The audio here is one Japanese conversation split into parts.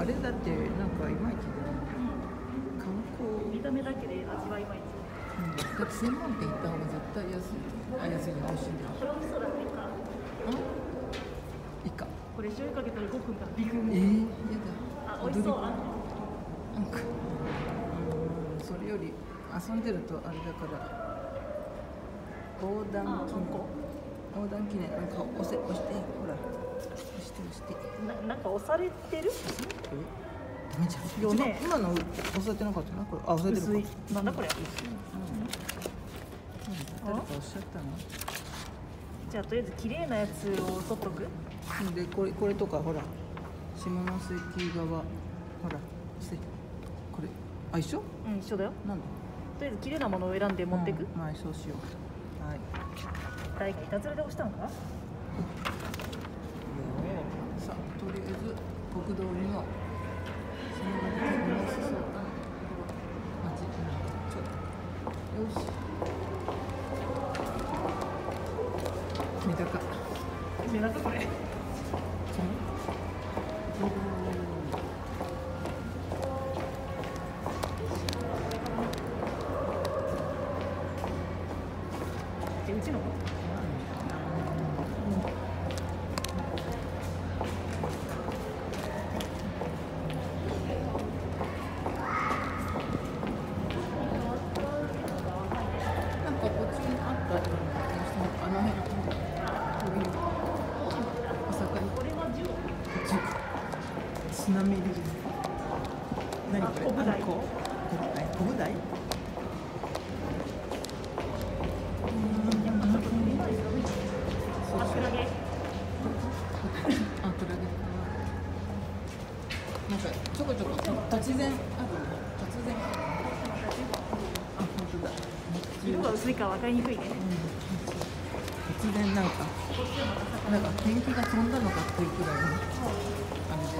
あれだ。ってなんかい。まい。ちだよね観光見た目だけで味はい。まい。ちうんだって専門店行った方が絶対安い。あ安い。美味しい。んだよこれ美味しそうだねかあい。い。かこれ醤油かけたら5分からビクンえー、やだあ美味しそうあなんかうんそれより遊んでるとあれだから横断記念横断記念なんか押せ押してほらななんか押されてる？ダメじゃん。よね。今今の押さえてなかったなこれ。あ押さえてるなんだこれ？うん。誰かおっしゃったの？じゃあとりあえず綺麗なやつを取っとく？うんでこれこれとかほら。下関側。ほらこれ。あ一緒？うん一緒だよ。なんだ？とりあえず綺麗なものを選んで持ってく、うん。はいそうしよう。はい。誰かいたずらで押したのか？さあとりあえず国道2号そのまま見ますそうだ町ちょっとよし。メダカメダカこれ。色が薄いから分かりにくいね。突然なんかなんかペンキが飛んだのかっていうくらいの感じ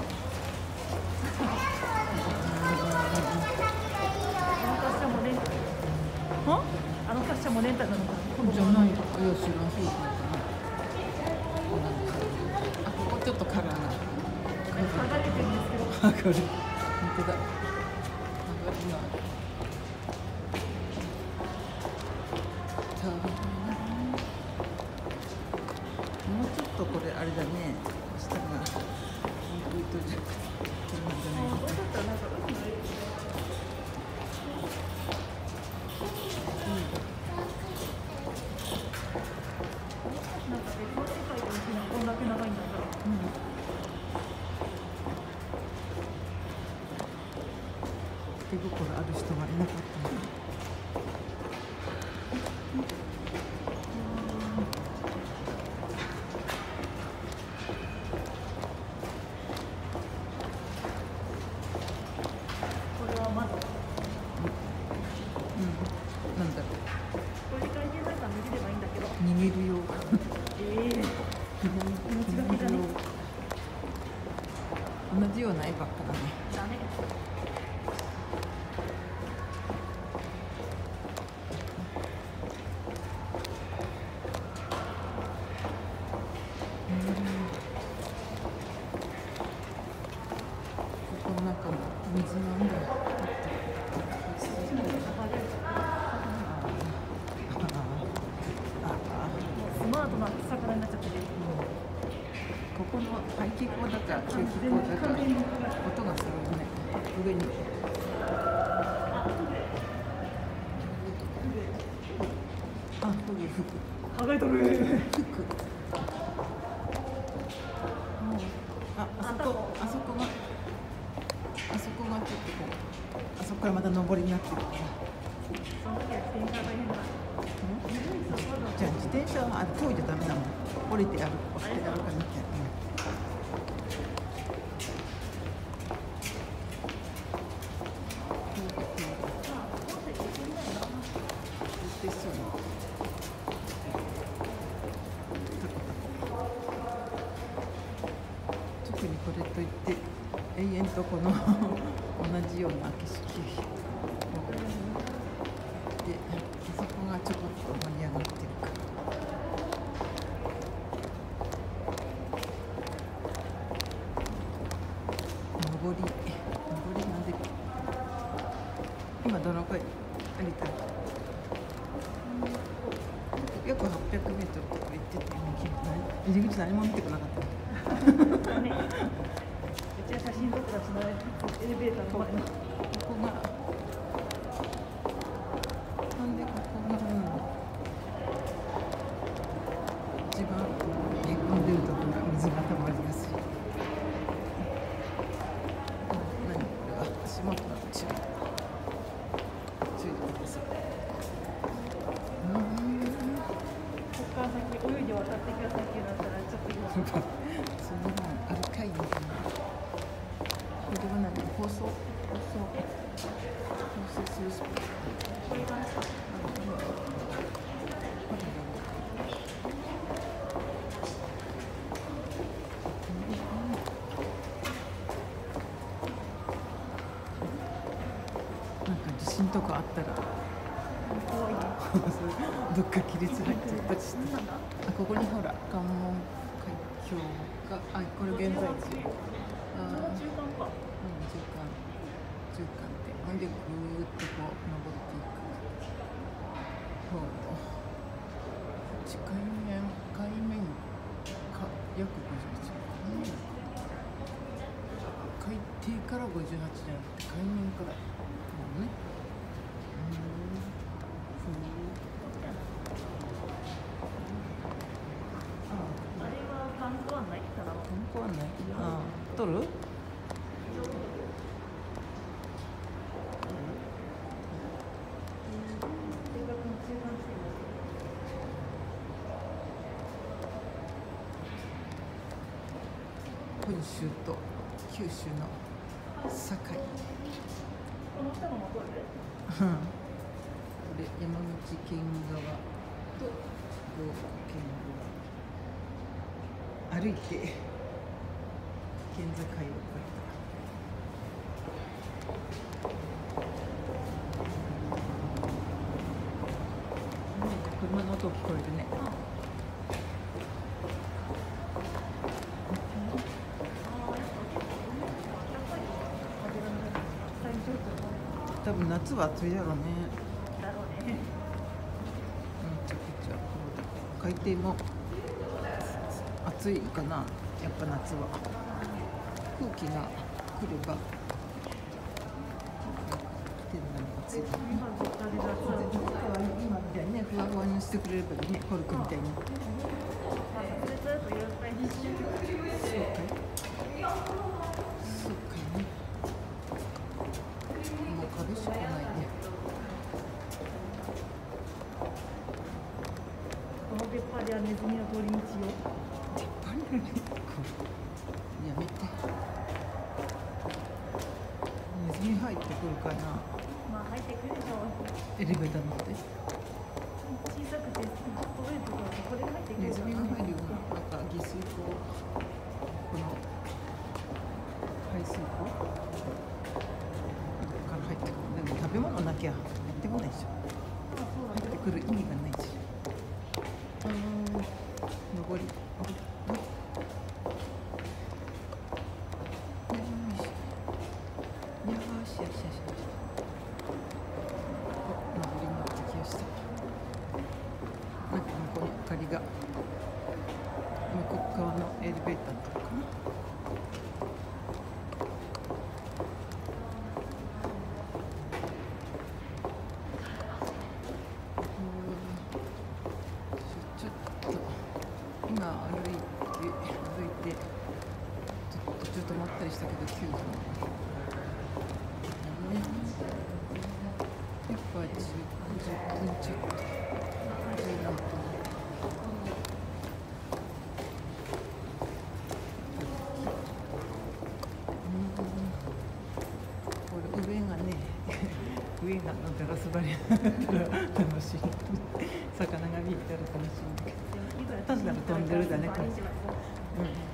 あの滑車もレンタル。はあのもレンタルなのか。なじゃないのいや知らん。そうか。なあここちょっとカラーが剥がれてるんですけど。本当だこの排気口だか吸気口だか音がするね上にあフグフグ剥がれとるこれまた上りになってるからじゃあ自転車はあ遠いじゃダメだもん降りてやる降りてやるかみたいな、ですよね特にこれといって永遠とこの同じような景色であそこがちょこっと盛り上がってるから上上り。上りなんで。今どのくらい歩いた？の約800メートルとか行ってて入り口何も見てこなかった。ねうちは写真撮ってたしなエレベーターの前の。ここがなんでここが一番へこんでるところが水が溜まりやすい何これは足元の注意注意してくださいうんここから先泳いで渡ってくださいって言うんだったらちょっと今そんなのあるかいみたいなこれは何放送放送放送するスポットこれがねなんか地震とかあったら。怖いねどっか亀裂入っちゃったりして。あここにほら関門海峡があこれ現在地。あー中間かうん中間中間ってほんでぐーっとこう登っていくほう地海面海面か。約58海底から58じゃなくて海面から。うーんふあれは観光案内ただのー本当はないあー撮る？本州と九州の境。うん。これ山口県側と福岡県側。歩いて県境を越えた。車の音聞こえるね。多分夏は暑いやろうね。だろうね。海底も暑いかな。やっぱ夏は空気が来れば今にねふわふわにしてくれればいいねコルクみたいにこの出っ張りはネズミの通り道を。鉄板にこうやかなまあ入ってくる。エレベーター乗って小さくて遠いところここで入ってくるネズミが入るよる。うななんか下水溝この排水溝から入ってくるでも食べ物なきゃ入ってこないでしょ。入ってくる意味がないしうーん上りあれよしよしよしよしよしお上りになってきましたなんか向こうに明かりが向こう側のエレベーターのとこかなちょっと今歩いて歩いてちょっと途中止まったりしたけど9分ねやっぱ10 10分ちょっと10何分これ上がね上がのガラス張りだったら楽しい。魚が見えたら楽しい。んだけど単なるトンネルだねこれ。うん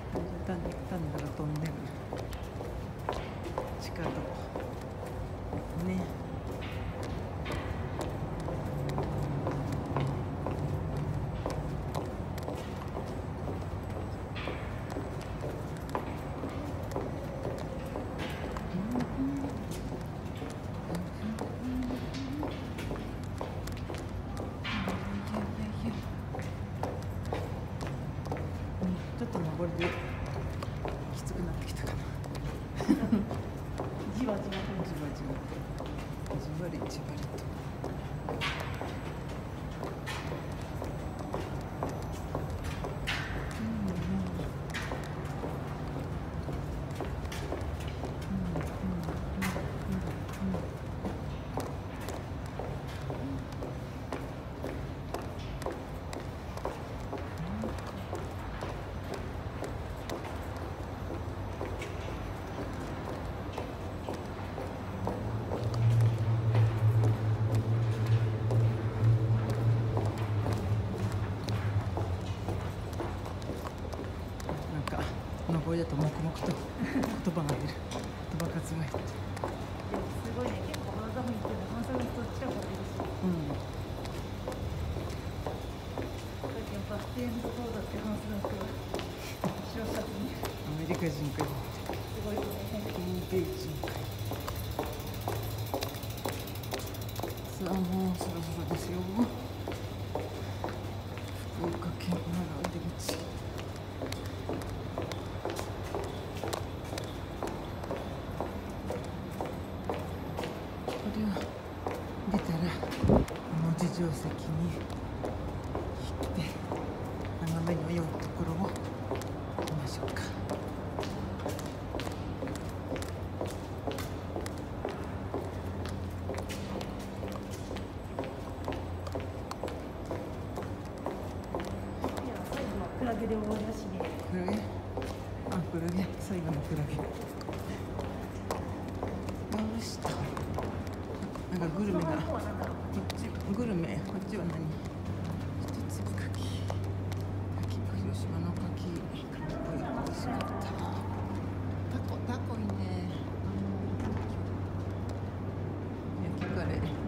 と黙々と 言葉が出る。言葉数がいるすごいね結構花寒いけど花寒いと近くにいるしうん。さっバス停のところだって話なん。です白シャツにアメリカ人かよすごいよねインデ人かよさあもうそろそろですよ。で終わりだしね。クラゲあクラゲ最後のクラゲ。どうした？なんかグルメだこっちグルメ？こっちは何？一粒かきかき広島のかきかっこい。い美味しかった。タコタコいいね。焼きカレー。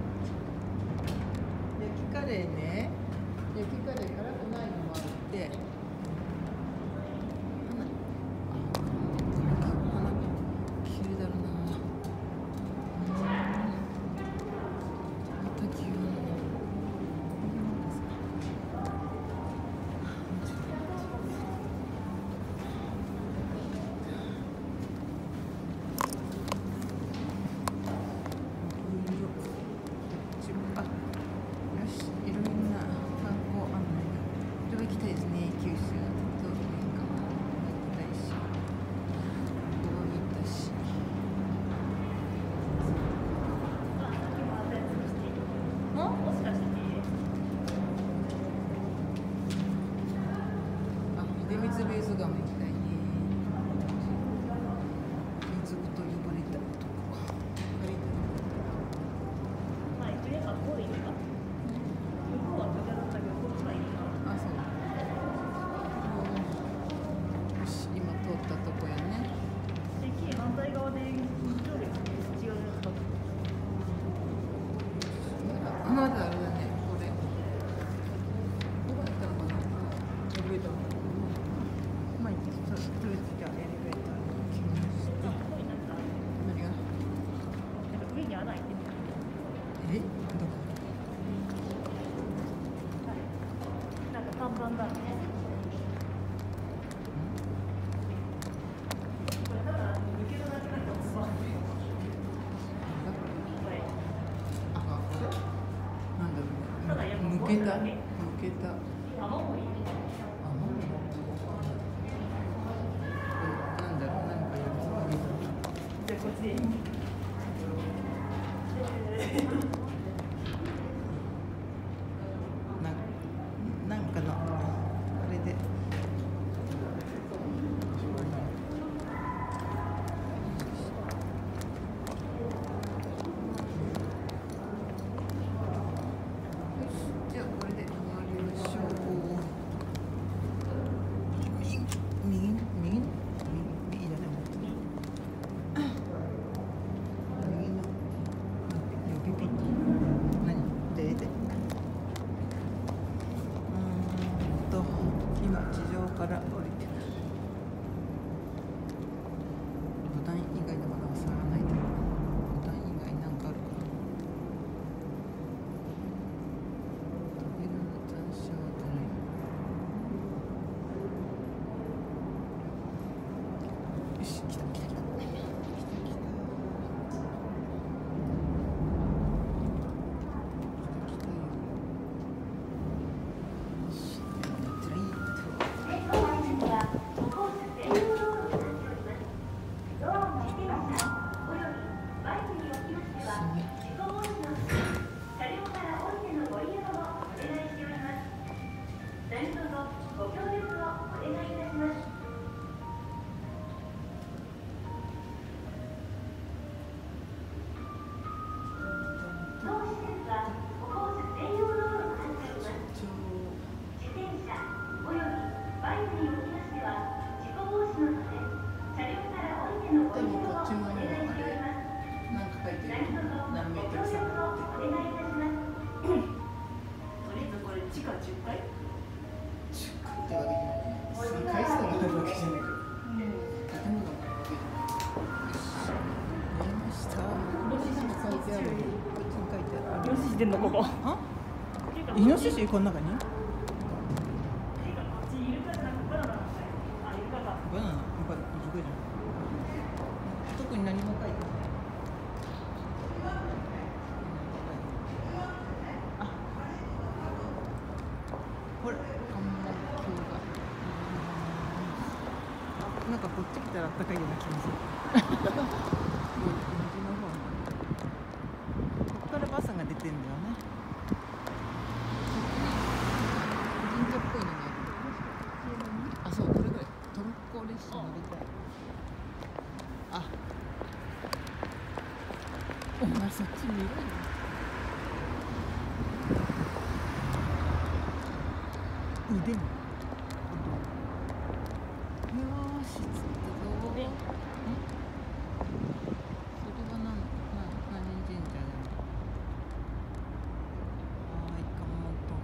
他们た。なんじゃあこっちでいい。出んのここ。あイノシシこの中に？特に何も書い。てなんかこっち来たら暖かいような気もする右の方ここからバスが出てんだよね神社っぽいのがあるあそうこれぐらいトロッコ列車乗りたいあお前そっち見ろよ腕もよし着いたぞ腕んそれは何何何神社だろう。はいかもと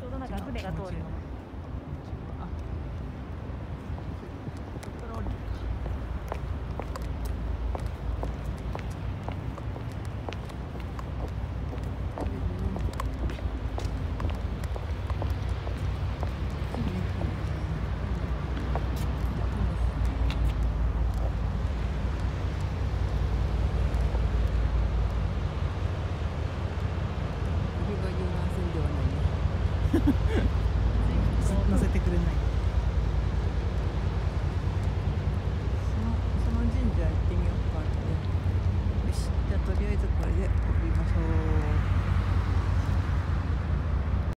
ちょうどなんか船が通る。